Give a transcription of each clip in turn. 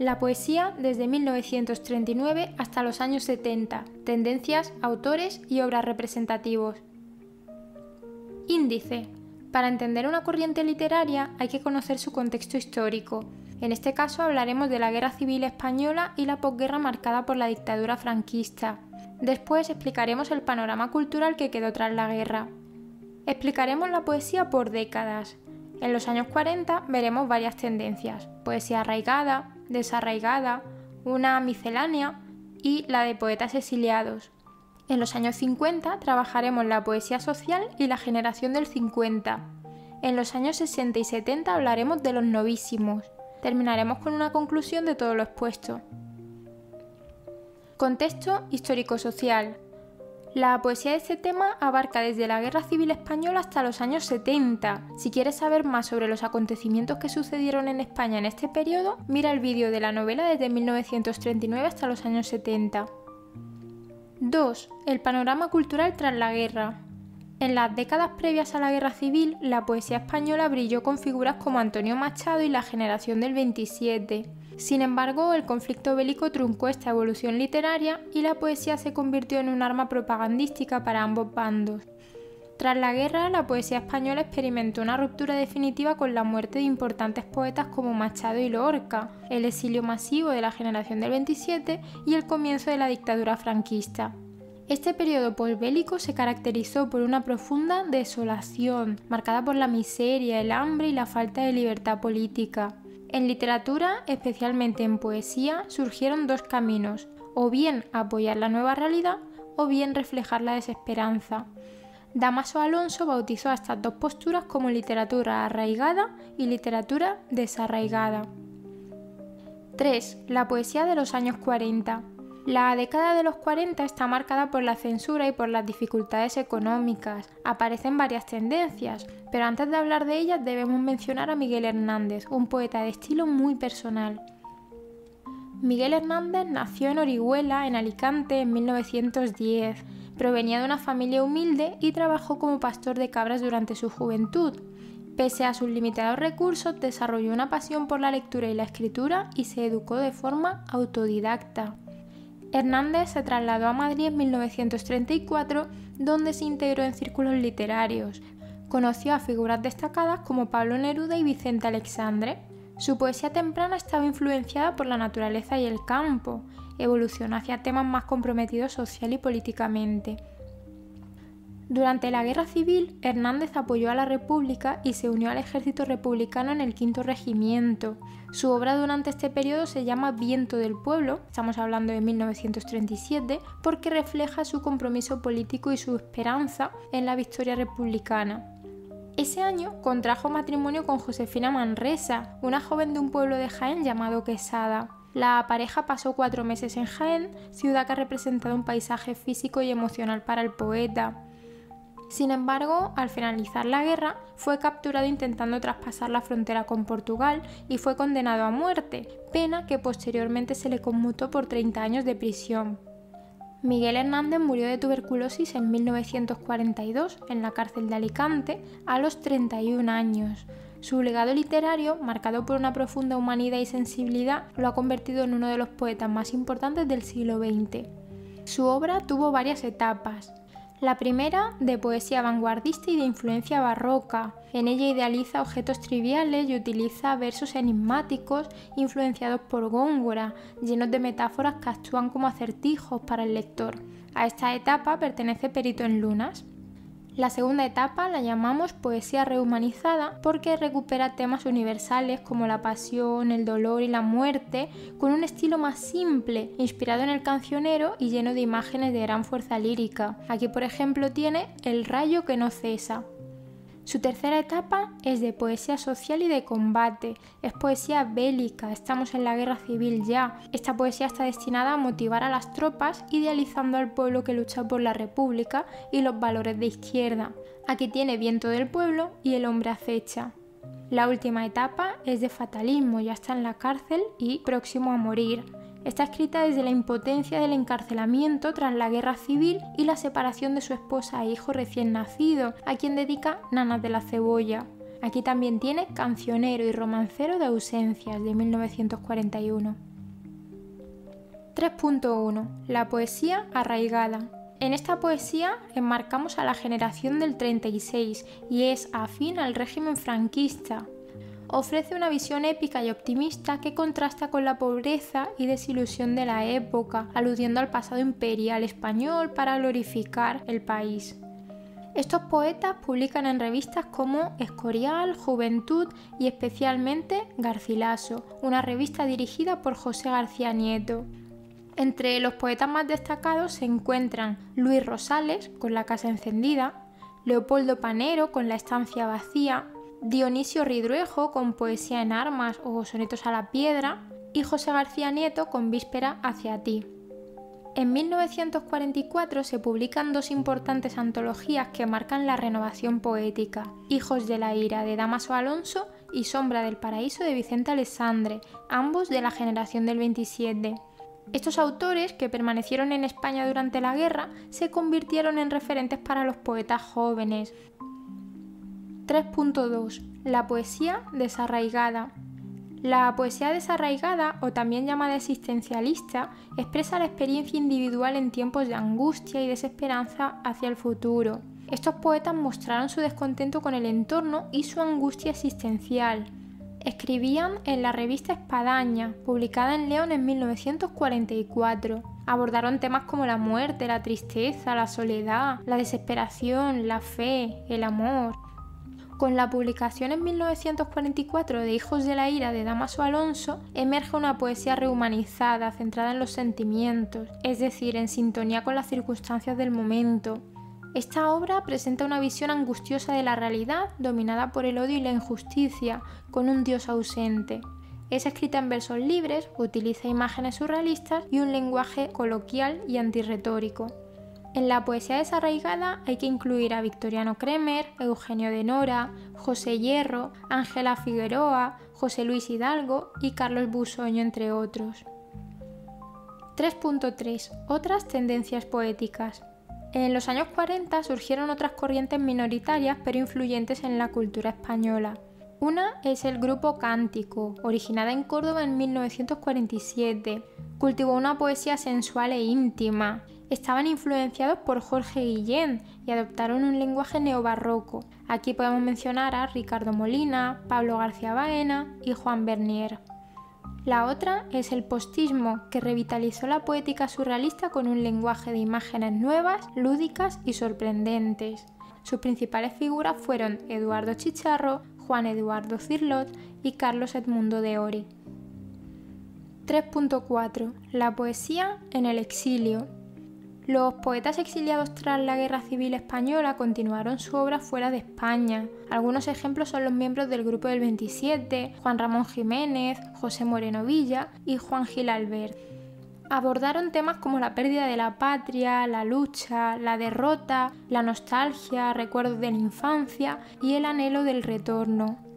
La poesía desde 1939 hasta los años 70. Tendencias, autores y obras representativos. Índice. Para entender una corriente literaria hay que conocer su contexto histórico. En este caso hablaremos de la Guerra Civil Española y la posguerra marcada por la dictadura franquista. Después explicaremos el panorama cultural que quedó tras la guerra. Explicaremos la poesía por décadas. En los años 40 veremos varias tendencias, poesía arraigada, desarraigada, una miscelánea y la de poetas exiliados. En los años 50 trabajaremos la poesía social y la generación del 50. En los años 60 y 70 hablaremos de los novísimos. Terminaremos con una conclusión de todo lo expuesto. Contexto histórico-social. La poesía de este tema abarca desde la Guerra Civil Española hasta los años 70. Si quieres saber más sobre los acontecimientos que sucedieron en España en este periodo, mira el vídeo de la novela desde 1939 hasta los años 70. 2. El panorama cultural tras la guerra. En las décadas previas a la Guerra Civil, la poesía española brilló con figuras como Antonio Machado y la generación del 27. Sin embargo, el conflicto bélico truncó esta evolución literaria y la poesía se convirtió en un arma propagandística para ambos bandos. Tras la guerra, la poesía española experimentó una ruptura definitiva con la muerte de importantes poetas como Machado y Lorca, el exilio masivo de la generación del 27 y el comienzo de la dictadura franquista. Este periodo posbélico se caracterizó por una profunda desolación, marcada por la miseria, el hambre y la falta de libertad política. En literatura, especialmente en poesía, surgieron dos caminos, o bien apoyar la nueva realidad o bien reflejar la desesperanza. Damaso Alonso bautizó a estas dos posturas como literatura arraigada y literatura desarraigada. 3. La poesía de los años 40. La década de los 40 está marcada por la censura y por las dificultades económicas. Aparecen varias tendencias, pero antes de hablar de ellas debemos mencionar a Miguel Hernández, un poeta de estilo muy personal. Miguel Hernández nació en Orihuela, en Alicante, en 1910. Provenía de una familia humilde y trabajó como pastor de cabras durante su juventud. Pese a sus limitados recursos, desarrolló una pasión por la lectura y la escritura y se educó de forma autodidacta. Hernández se trasladó a Madrid en 1934, donde se integró en círculos literarios. Conoció a figuras destacadas como Pablo Neruda y Vicente Alexandre. Su poesía temprana estaba influenciada por la naturaleza y el campo, evolucionó hacia temas más comprometidos social y políticamente. Durante la Guerra Civil, Hernández apoyó a la República y se unió al ejército republicano en el Quinto Regimiento. Su obra durante este periodo se llama Viento del Pueblo, estamos hablando de 1937, porque refleja su compromiso político y su esperanza en la victoria republicana. Ese año contrajo matrimonio con Josefina Manresa, una joven de un pueblo de Jaén llamado Quesada. La pareja pasó cuatro meses en Jaén, ciudad que ha representado un paisaje físico y emocional para el poeta. Sin embargo, al finalizar la guerra, fue capturado intentando traspasar la frontera con Portugal y fue condenado a muerte, pena que posteriormente se le conmutó por 30 años de prisión. Miguel Hernández murió de tuberculosis en 1942 en la cárcel de Alicante a los 31 años. Su legado literario, marcado por una profunda humanidad y sensibilidad, lo ha convertido en uno de los poetas más importantes del siglo XX. Su obra tuvo varias etapas. La primera, de poesía vanguardista y de influencia barroca. En ella idealiza objetos triviales y utiliza versos enigmáticos influenciados por Góngora, llenos de metáforas que actúan como acertijos para el lector. A esta etapa pertenece Perito en Lunas. La segunda etapa la llamamos poesía rehumanizada porque recupera temas universales como la pasión, el dolor y la muerte con un estilo más simple, inspirado en el cancionero y lleno de imágenes de gran fuerza lírica. Aquí por ejemplo tiene El rayo que no cesa, su tercera etapa es de poesía social y de combate, es poesía bélica, estamos en la guerra civil ya. Esta poesía está destinada a motivar a las tropas, idealizando al pueblo que lucha por la república y los valores de izquierda. Aquí tiene viento del pueblo y el hombre acecha. La última etapa es de fatalismo, ya está en la cárcel y próximo a morir. Está escrita desde la impotencia del encarcelamiento tras la guerra civil y la separación de su esposa e hijo recién nacido, a quien dedica Nanas de la Cebolla. Aquí también tiene Cancionero y Romancero de Ausencias de 1941. 3.1. La poesía arraigada. En esta poesía enmarcamos a la generación del 36 y es afín al régimen franquista. Ofrece una visión épica y optimista que contrasta con la pobreza y desilusión de la época, aludiendo al pasado imperial español para glorificar el país. Estos poetas publican en revistas como Escorial, Juventud y especialmente Garcilaso, una revista dirigida por José García Nieto. Entre los poetas más destacados se encuentran Luis Rosales, con La Casa Encendida, Leopoldo Panero, con La Estancia Vacía, Dionisio Ridruejo, con Poesía en Armas o Sonetos a la Piedra, y José García Nieto, con Víspera hacia ti. En 1944 se publican dos importantes antologías que marcan la renovación poética, Hijos de la Ira de Damaso Alonso y Sombra del Paraíso de Vicente Alessandre, ambos de la generación del 27. Estos autores, que permanecieron en España durante la guerra, se convirtieron en referentes para los poetas jóvenes. 3.2. La poesía desarraigada. La poesía desarraigada, o también llamada existencialista, expresa la experiencia individual en tiempos de angustia y desesperanza hacia el futuro. Estos poetas mostraron su descontento con el entorno y su angustia existencial. Escribían en la revista Espadaña, publicada en León en 1944. Abordaron temas como la muerte, la tristeza, la soledad, la desesperación, la fe, el amor. Con la publicación en 1944 de Hijos de la Ira de Damaso Alonso, emerge una poesía rehumanizada, centrada en los sentimientos, es decir, en sintonía con las circunstancias del momento, esta obra presenta una visión angustiosa de la realidad dominada por el odio y la injusticia, con un dios ausente. Es escrita en versos libres, utiliza imágenes surrealistas y un lenguaje coloquial y antirretórico. En la poesía desarraigada hay que incluir a Victoriano Kremer, Eugenio de Nora, José Hierro, Ángela Figueroa, José Luis Hidalgo y Carlos Busoño, entre otros. 3.3. Otras tendencias poéticas. En los años 40 surgieron otras corrientes minoritarias pero influyentes en la cultura española. Una es el grupo Cántico, originada en Córdoba en 1947. Cultivó una poesía sensual e íntima. Estaban influenciados por Jorge Guillén y adoptaron un lenguaje neobarroco. Aquí podemos mencionar a Ricardo Molina, Pablo García Baena y Juan Bernier. La otra es el postismo, que revitalizó la poética surrealista con un lenguaje de imágenes nuevas, lúdicas y sorprendentes. Sus principales figuras fueron Eduardo Chicharro, Juan Eduardo Cirlot y Carlos Edmundo de Ori. 3.4. La poesía en el exilio. Los poetas exiliados tras la Guerra Civil Española continuaron su obra fuera de España. Algunos ejemplos son los miembros del Grupo del 27, Juan Ramón Jiménez, José Moreno Villa y Juan Gil Albert. Abordaron temas como la pérdida de la patria, la lucha, la derrota, la nostalgia, recuerdos de la infancia y el anhelo del retorno.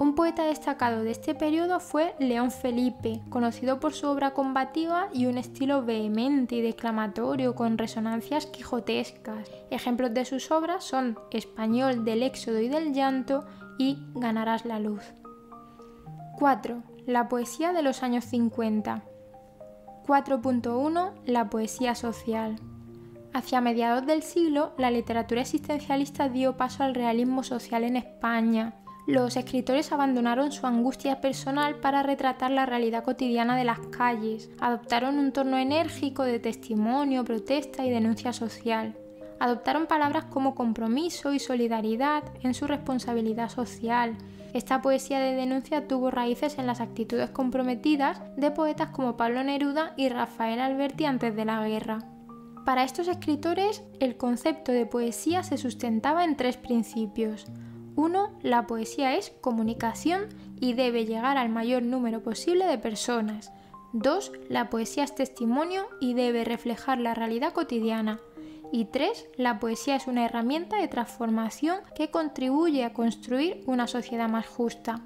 Un poeta destacado de este periodo fue León Felipe, conocido por su obra combativa y un estilo vehemente y declamatorio con resonancias quijotescas. Ejemplos de sus obras son Español del éxodo y del llanto y Ganarás la luz. 4. La poesía de los años 50. 4.1 La poesía social. Hacia mediados del siglo, la literatura existencialista dio paso al realismo social en España, los escritores abandonaron su angustia personal para retratar la realidad cotidiana de las calles, adoptaron un tono enérgico de testimonio, protesta y denuncia social. Adoptaron palabras como compromiso y solidaridad en su responsabilidad social. Esta poesía de denuncia tuvo raíces en las actitudes comprometidas de poetas como Pablo Neruda y Rafael Alberti antes de la guerra. Para estos escritores, el concepto de poesía se sustentaba en tres principios 1. La poesía es comunicación y debe llegar al mayor número posible de personas. 2. La poesía es testimonio y debe reflejar la realidad cotidiana. Y 3. La poesía es una herramienta de transformación que contribuye a construir una sociedad más justa.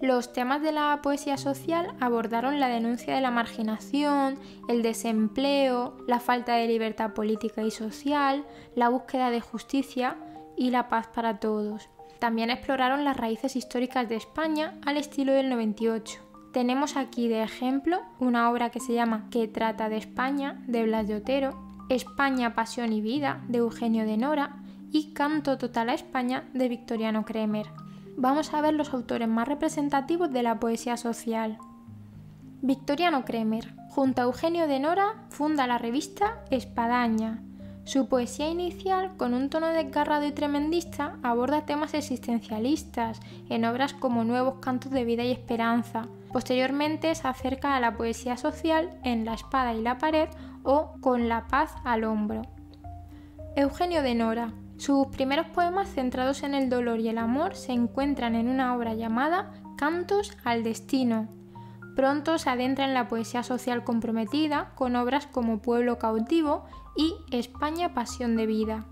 Los temas de la poesía social abordaron la denuncia de la marginación, el desempleo, la falta de libertad política y social, la búsqueda de justicia y la paz para todos. También exploraron las raíces históricas de España al estilo del 98. Tenemos aquí de ejemplo una obra que se llama Que trata de España, de Blas de Otero, España, Pasión y Vida, de Eugenio de Nora, y Canto Total a España, de Victoriano Kremer. Vamos a ver los autores más representativos de la poesía social. Victoriano Kremer, junto a Eugenio de Nora, funda la revista Espadaña, su poesía inicial, con un tono desgarrado y tremendista, aborda temas existencialistas en obras como Nuevos Cantos de Vida y Esperanza. Posteriormente se acerca a la poesía social en La Espada y la Pared o Con la Paz al Hombro. Eugenio de Nora. Sus primeros poemas centrados en el dolor y el amor se encuentran en una obra llamada Cantos al Destino, Pronto se adentra en la poesía social comprometida con obras como Pueblo cautivo y España Pasión de Vida.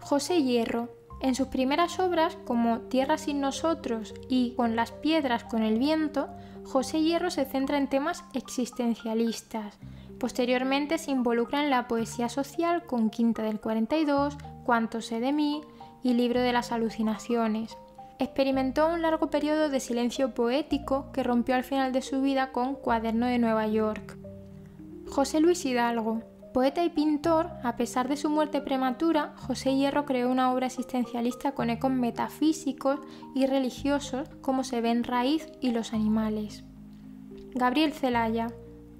José Hierro. En sus primeras obras, como Tierra sin nosotros y Con las piedras con el viento, José Hierro se centra en temas existencialistas. Posteriormente se involucra en la poesía social con Quinta del 42, Cuánto sé de mí y Libro de las alucinaciones experimentó un largo periodo de silencio poético que rompió al final de su vida con Cuaderno de Nueva York. José Luis Hidalgo. Poeta y pintor, a pesar de su muerte prematura, José Hierro creó una obra existencialista con ecos metafísicos y religiosos como se ve en Raíz y los animales. Gabriel Celaya.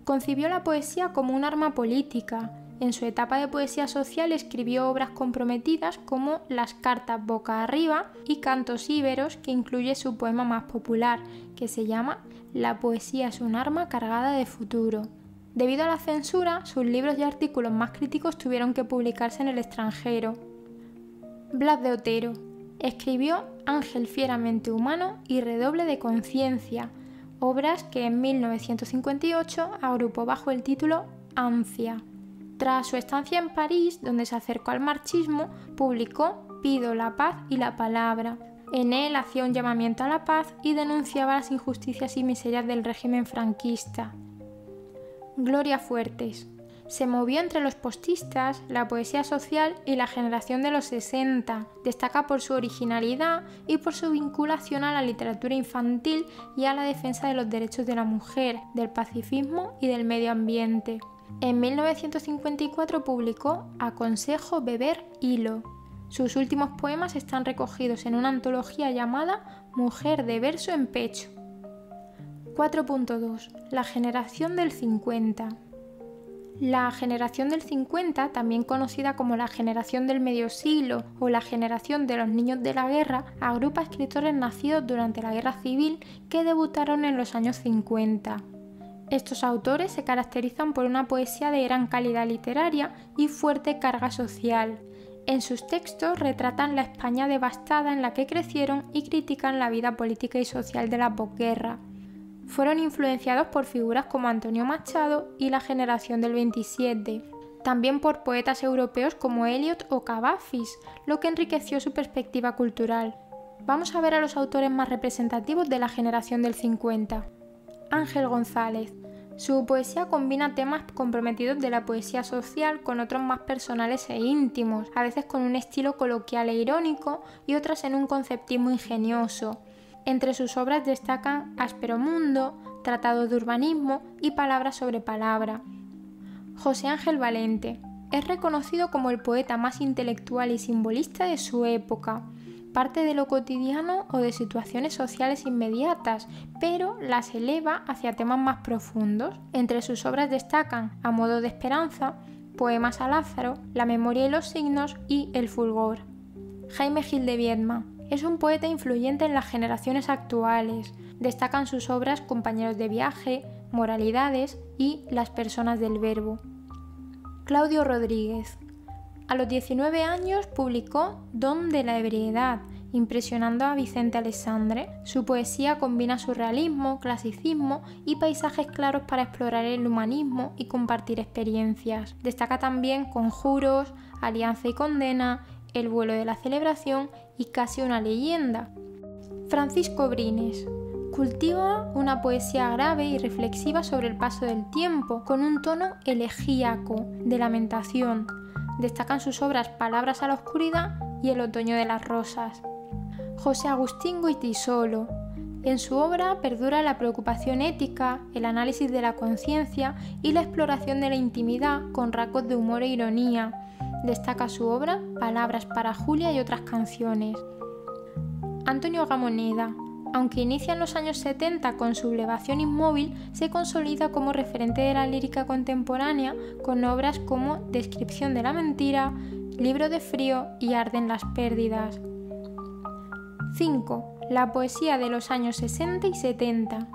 Concibió la poesía como un arma política, en su etapa de poesía social escribió obras comprometidas como Las cartas boca arriba y Cantos íberos, que incluye su poema más popular, que se llama La poesía es un arma cargada de futuro. Debido a la censura, sus libros y artículos más críticos tuvieron que publicarse en el extranjero. Blas de Otero escribió Ángel fieramente humano y Redoble de conciencia, obras que en 1958 agrupó bajo el título Ansia. Tras su estancia en París, donde se acercó al marxismo, publicó Pido la paz y la palabra. En él hacía un llamamiento a la paz y denunciaba las injusticias y miserias del régimen franquista. Gloria Fuertes. Se movió entre los postistas, la poesía social y la generación de los 60. Destaca por su originalidad y por su vinculación a la literatura infantil y a la defensa de los derechos de la mujer, del pacifismo y del medio ambiente. En 1954 publicó Aconsejo beber hilo. Sus últimos poemas están recogidos en una antología llamada Mujer de verso en pecho. 4.2. La generación del 50. La generación del 50, también conocida como la generación del medio siglo o la generación de los niños de la guerra, agrupa escritores nacidos durante la guerra civil que debutaron en los años 50. Estos autores se caracterizan por una poesía de gran calidad literaria y fuerte carga social. En sus textos retratan la España devastada en la que crecieron y critican la vida política y social de la posguerra. Fueron influenciados por figuras como Antonio Machado y la generación del 27, también por poetas europeos como Eliot o Cavafis, lo que enriqueció su perspectiva cultural. Vamos a ver a los autores más representativos de la generación del 50. Ángel González, su poesía combina temas comprometidos de la poesía social con otros más personales e íntimos, a veces con un estilo coloquial e irónico y otras en un conceptismo ingenioso. Entre sus obras destacan Áspero Mundo, Tratado de Urbanismo y Palabra sobre Palabra. José Ángel Valente es reconocido como el poeta más intelectual y simbolista de su época parte de lo cotidiano o de situaciones sociales inmediatas, pero las eleva hacia temas más profundos. Entre sus obras destacan A modo de esperanza, Poemas a Lázaro, La memoria y los signos y El fulgor. Jaime Gil de Viedma es un poeta influyente en las generaciones actuales. Destacan sus obras Compañeros de viaje, Moralidades y Las personas del verbo. Claudio Rodríguez a los 19 años publicó Don de la ebriedad, impresionando a Vicente Alessandre. Su poesía combina surrealismo, clasicismo y paisajes claros para explorar el humanismo y compartir experiencias. Destaca también Conjuros, Alianza y Condena, El vuelo de la celebración y Casi una leyenda. Francisco Brines. Cultiva una poesía grave y reflexiva sobre el paso del tiempo, con un tono elegíaco, de lamentación, destacan sus obras Palabras a la Oscuridad y El Otoño de las Rosas. José Agustín Goitisolo En su obra perdura la preocupación ética, el análisis de la conciencia y la exploración de la intimidad con rasgos de humor e ironía. Destaca su obra Palabras para Julia y otras canciones. Antonio Gamoneda, aunque inicia en los años 70 con sublevación inmóvil, se consolida como referente de la lírica contemporánea con obras como Descripción de la mentira, Libro de frío y Arden las pérdidas. 5. La poesía de los años 60 y 70.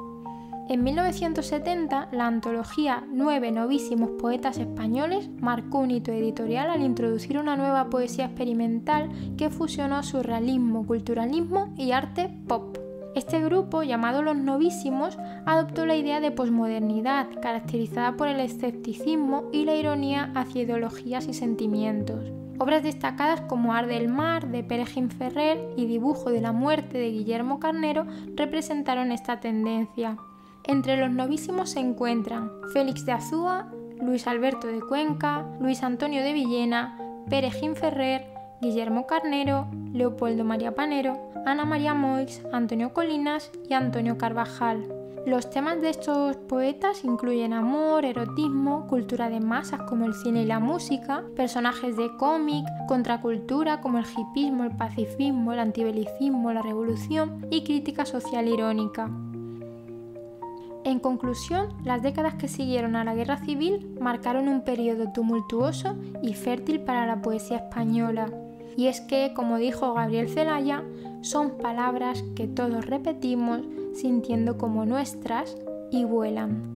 En 1970, la antología Nueve novísimos poetas españoles marcó un hito editorial al introducir una nueva poesía experimental que fusionó surrealismo, culturalismo y arte pop. Este grupo, llamado los novísimos, adoptó la idea de posmodernidad, caracterizada por el escepticismo y la ironía hacia ideologías y sentimientos. Obras destacadas como Arde el mar de Pérez Ferrer y Dibujo de la muerte de Guillermo Carnero representaron esta tendencia. Entre los novísimos se encuentran Félix de Azúa, Luis Alberto de Cuenca, Luis Antonio de Villena, Pérez Ferrer, Guillermo Carnero, Leopoldo María Panero, Ana María Moix, Antonio Colinas y Antonio Carvajal. Los temas de estos poetas incluyen amor, erotismo, cultura de masas como el cine y la música, personajes de cómic, contracultura como el hipismo, el pacifismo, el antibelicismo, la revolución y crítica social irónica. En conclusión, las décadas que siguieron a la guerra civil marcaron un periodo tumultuoso y fértil para la poesía española. Y es que, como dijo Gabriel Zelaya, son palabras que todos repetimos sintiendo como nuestras y vuelan.